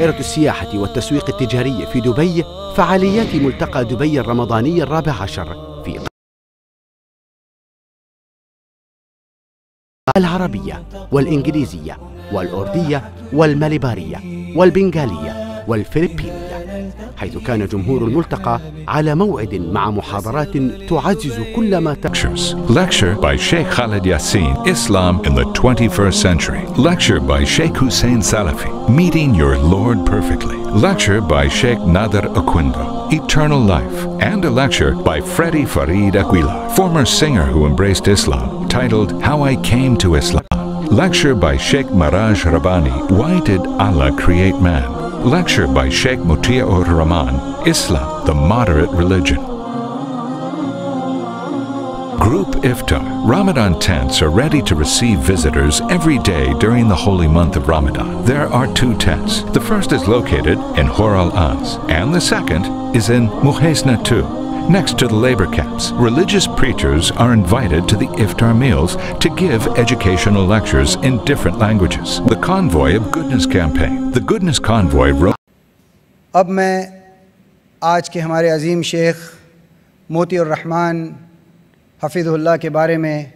دائرة السياحة والتسويق التجاري في دبي فعاليات ملتقى دبي الرمضاني الرابع عشر. في العربية والإنجليزية والأردية والماليبارية والبنغالية والفلبينية حيث كان جمهور الملتقى على موعد مع محاضرات تعزز كل ما Lectures. Lecture by Sheikh Khalid Yassin, Islam in the 21st Century. Lecture by Sheikh Hussein Salafi, Meeting Your Lord Perfectly. Lecture by Sheikh Nader Aquindo, Eternal Life. And a lecture by Freddie Farid Aquila, former singer who embraced Islam, titled How I Came to Islam. Lecture by Sheikh Maraj Rabbani, Why Did Allah Create Man? Lecture by Sheikh Mutiur Rahman, Islam, the Moderate Religion. Group Iftar. Ramadan tents are ready to receive visitors every day during the holy month of Ramadan. There are two tents. The first is located in Hor al Az, and the second is in Muhesna 2, next to the labor camps. Religious preachers are invited to the iftar meals to give educational lectures in different languages. The Convoy of Goodness campaign. The Goodness Convoy wrote अब मैं आज के हमारे अजीम शेख मोती और रहमान हफीज़ुल्लाह के बारे में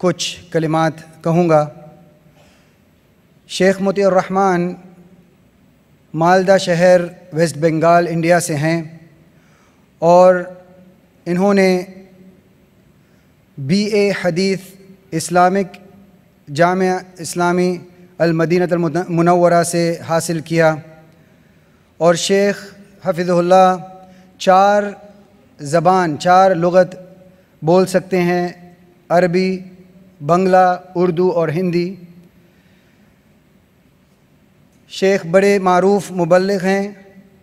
कुछ कलिमात कहूँगा शेख मोती और रहमान मालदा शहर वेस्ट बंगाल इंडिया से हैं और इन्होंने बी ए हदीस इस्लामिक जाम इस्लामी अलमदीनत मुनव्वरा से हासिल किया और शेख हफिज़ुल्लाह चार ज़बान, चार लगत बोल सकते हैं, अरबी, बंगला, उर्दू और हिंदी। शेख बड़े मरूफ मुबलग हैं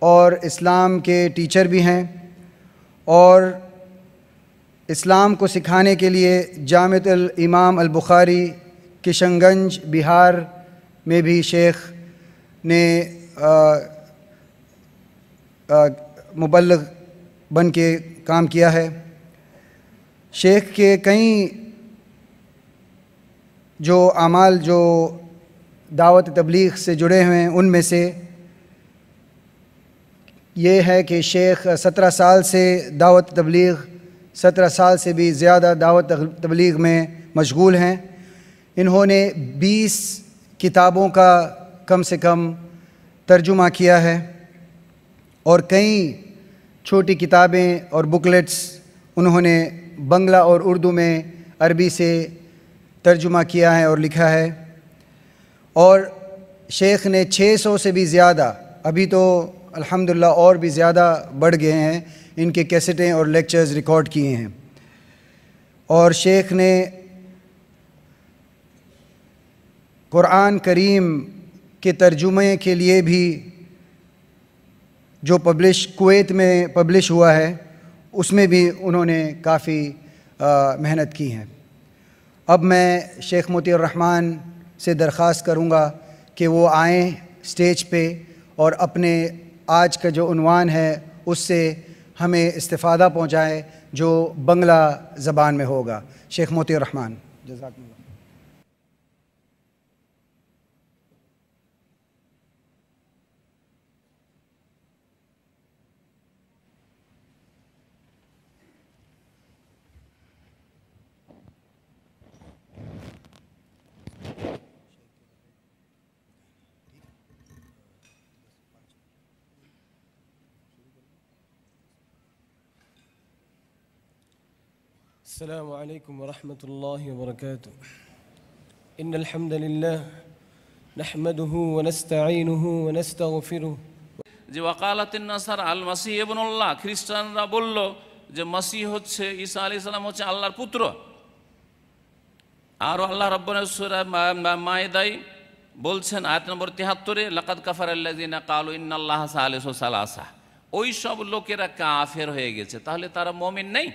और इस्लाम के टीचर भी हैं। और इस्लाम को सिखाने के लिए जामतल इमाम अल बुखारी, किशनगंज, बिहार में भी शेख ने मुबलग बन के काम किया है। शेख के कई जो अमाल जो दावत तबलीग से जुड़े हुए हैं, उनमें से ये है कि शेख सत्रह साल से दावत तबलीग, सत्रह साल से भी ज़्यादा दावत तबलीग में मशगूल हैं। इन्होंने बीस किताबों का कम से कम तर्जुमा किया है और कई छोटी किताबें और बुकलेट्स उन्होंने बंगला और उर्दू में अरबी से तर्जुमा किया है और लिखा है। और शेख ने 600 से भी ज़्यादा, अभी तो अल्हम्दुलिल्लाह और भी ज़्यादा बढ़ गए हैं, इनके कैसेटें और लेक्चर्स रिकॉर्ड किए हैं। और शेख ने कुरान करीम के तर्जुमे के लिए भी जो पब्लिश, कुवैत में पब्लिश हुआ है, उसमें भी उन्होंने काफ़ी मेहनत की है। अब मैं शेख रहमान से दरख्वास्त करूँगा कि वो आएँ स्टेज पे और अपने आज का जो उनवान है, उससे हमें इस्तफादा पहुँचाए जो बंगला ज़बान में होगा। शेख मोती रहमान जजाकल्ला السلام عليكم ورحمة الله وبركاته إن الحمد لله نحمده ونستعينه ونستغفره যে ওয়াকালাতিন নাসার আল মাসি এবনুল্লাহ খ্রিস্টানরা বলল যে মাসি হচ্ছে ঈসা আলী সালাম হচ্ছে আল্লাহর পুত্র আর আল্লাহ রব্বনেশ্বরা মায়েদাই বলছেন আয়াত নম্বর তিহাত্তরে লাকাদ কাফার আল্লাদিনা কালু ইন্নাল্লাহ সালিস সালাসা ওই সব লোকেরা কাফের হয়ে গেছে তাহলে তারা মমিন নেই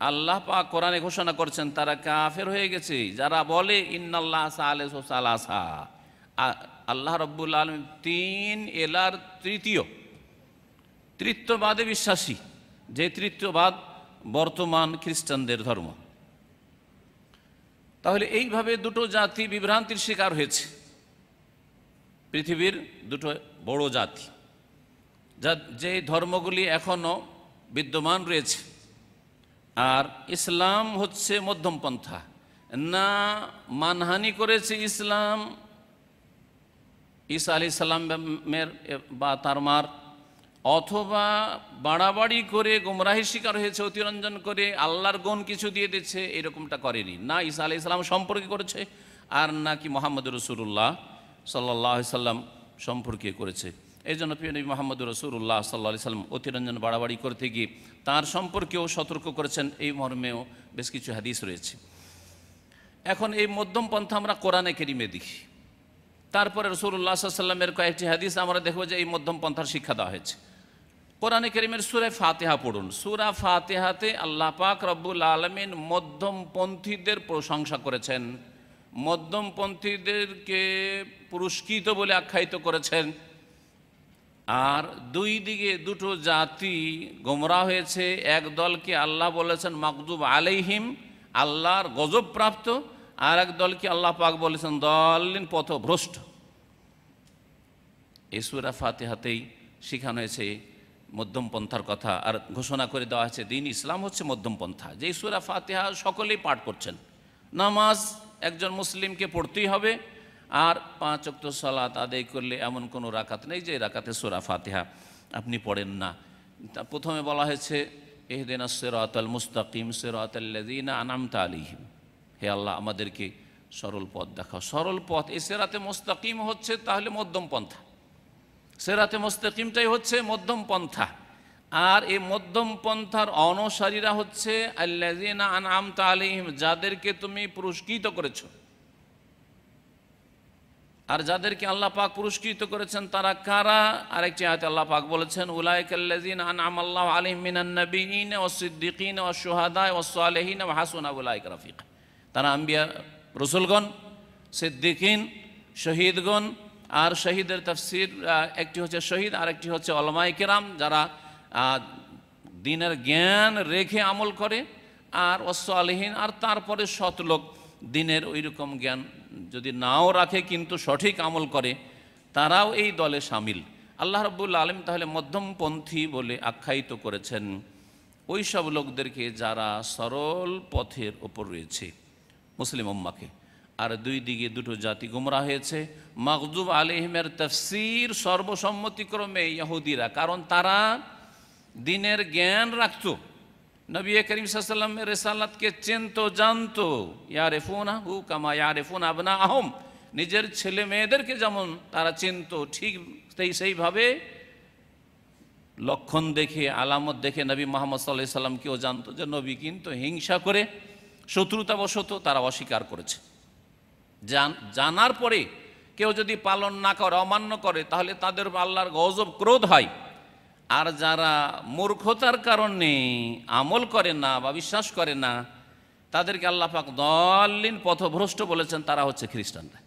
আল্লাহ পাক কোরআনে ঘোষণা করছেন, তারা কাফের হয়ে গেছে। যারা বলে, ইন্নাল্লাহ সালেস ও সালাসা আল্লাহ রব্বুল আলম তিন এলার তৃতীয় তৃতীয়বাদে বিশ্বাসী, যে তৃতীয়বাদ বর্তমান খ্রিস্টানদের ধর্ম। তাহলে এইভাবে দুটো জাতি বিভ্রান্তির শিকার হয়েছে। পৃথিবীর দুটো বড় জাতি, যা, যে ধর্মগুলি এখনও বিদ্যমান রয়েছে। আর ইসলাম হচ্ছে মধ্যম পন্থা। না মানহানি করেছে ইসলাম, ঈসা আলি সাল্লামের বা তার মার, অথবা বাড়াবাড়ি করে গুমরাহি শিকার হয়েছে, অতিরঞ্জন করে আল্লাহর গুণ কিছু দিয়ে দিচ্ছে, এরকমটা করেনি। না ঈসা আলি ইসলাম সম্পর্কে করেছে, আর না কি মোহাম্মদ রসুল্লাহ সাল্লাহ সাল্লাম সম্পর্কে করেছে। এই জন্য প্রিয় নবী মোহাম্মদ রসুল্লাহ সাল্লাহ সাল্লাম অতিরঞ্জন বাড়াবাড়ি করতে গিয়ে তার সম্পর্কেও সতর্ক করেছেন। এই মর্মেও বেশ কিছু হাদিস রয়েছে। এখন এই মধ্যম পন্থা আমরা কোরআনে কেরিমে দেখি। তারপরে রসুল্লাহ সাল্লামের কয়েকটি হাদিস আমরা দেখব যে এই মধ্যম পন্থার শিক্ষা দেওয়া হয়েছে। কোরআনে করিমের সুরে ফাতেহা পড়ুন। সুরা ফাতেহাতে আল্লাহ পাক রব্বুল আলমিন মধ্যমপন্থীদের প্রশংসা করেছেন। মধ্যমপন্থীদেরকে পুরস্কৃত বলে আখ্যায়িত করেছেন। আর দুই দিকে দুটো জাতি গোমরা হয়েছে। এক দলকে আল্লাহ বলেছেন মাকদুব আলাইহিম আল্লাহর গজব প্রাপ্ত আর এক দলকে আল্লাহ পাক বলেছেন দলিন পথভ্রষ্ট এই সুরা ফাতেহাতেই শেখানো হয়েছে মধ্যম পন্থার কথা। আর ঘোষণা করে দেওয়া হয়েছে, দিন ইসলাম হচ্ছে মধ্যম পন্থা যেই সুরা ফাতেহা সকলেই পাঠ করছেন। নামাজ একজন মুসলিমকে পড়তেই হবে। আর পাঁচ অক্ত সালাত আদায় করলে এমন কোনো রাকাত নেই যে রাকাতে সুরা ফাতেহা আপনি পড়েন না। তা প্রথমে বলা হয়েছে এহদিন সেরাত আল মুস্তাকিম সেরাত আল্লাদিনা আনামতা আলিহিম হে আল্লাহ, আমাদেরকে সরল পথ দেখাও। সরল পথ এ সেরাতে মুস্তাকিম হচ্ছে তাহলে মধ্যম পন্থা। সেরাতে মুস্তাকিমটাই হচ্ছে মধ্যম পন্থা। আর এই মধ্যম পন্থার অনসারীরা হচ্ছে আল্লাজিনা আনআমতা আলাইহিম, যাদেরকে তুমি পুরস্কৃত করেছ। আর যাদেরকে আল্লাহ পাক পুরস্কৃত করেছেন তারা কারা? আরেকটি আয়তে আল্লাহ পাক বলেছেন উলাইকাল্লাজিন আনআম আল্লাহ আলাইহিম মিনান নাবিয়িন ওয়াস সিদ্দিকিন ওয়াস শুহাদা ওয়াস সালিহিন ওয়া হাসুনা উলাইক রাফিক। তারা আম্বিয়া রসুলগণ, সিদ্দিকিন, শহীদগণ, আর শহীদের তফসির একটি হচ্ছে শহীদ আর একটি হচ্ছে অলমাই কেরাম, যারা দিনের জ্ঞান রেখে আমল করে, আর অস্বালহীন আর তারপরে সৎ লোক দিনের ওই রকম জ্ঞান যদি নাও রাখে কিন্তু সঠিক আমল করে, তারাও এই দলে সামিল। আল্লাহ রব্বুল আলম তাহলে মধ্যমপন্থী বলে আখ্যায়িত করেছেন। ওই সব লোকদেরকে যারা সরল পথের ওপর রয়েছে মুসলিম উম্মাকে। আর দুই দিকে দুটো জাতি গুমরা হয়েছে। মকদুব আলিহিমের তফসির সর্বসম্মতিক্রমে ইহুদিরা কারণ তারা দিনের জ্ঞান রাখতো। নবী করিম সাল্লামের রেসালাতকে চেনতো, জানতো, ইয়ারেফুনা হু কামা ইয়ারেফুন আবনা আহম নিজের ছেলে মেয়েদেরকে যেমন তারা চিনত, ঠিক সেই সেইভাবে লক্ষণ দেখে, আলামত দেখে নবী মোহাম্মদ সাল্লাহ সাল্লামকেও জানতো যে নবী কিন্তু হিংসা করে, শত্রুতাবশত তারা অস্বীকার করেছে। জানার পরে কেউ যদি পালন না করে, অমান্য করে, তাহলে তাদের আল্লাহর গজব ক্রোধ হয়। আর যারা মূর্খতার কারণে আমল করে না বা বিশ্বাস করে না, তাদেরকে আল্লাহ পাক দলিন পথভ্রষ্ট বলেছেন, তারা হচ্ছে খ্রিস্টানরা।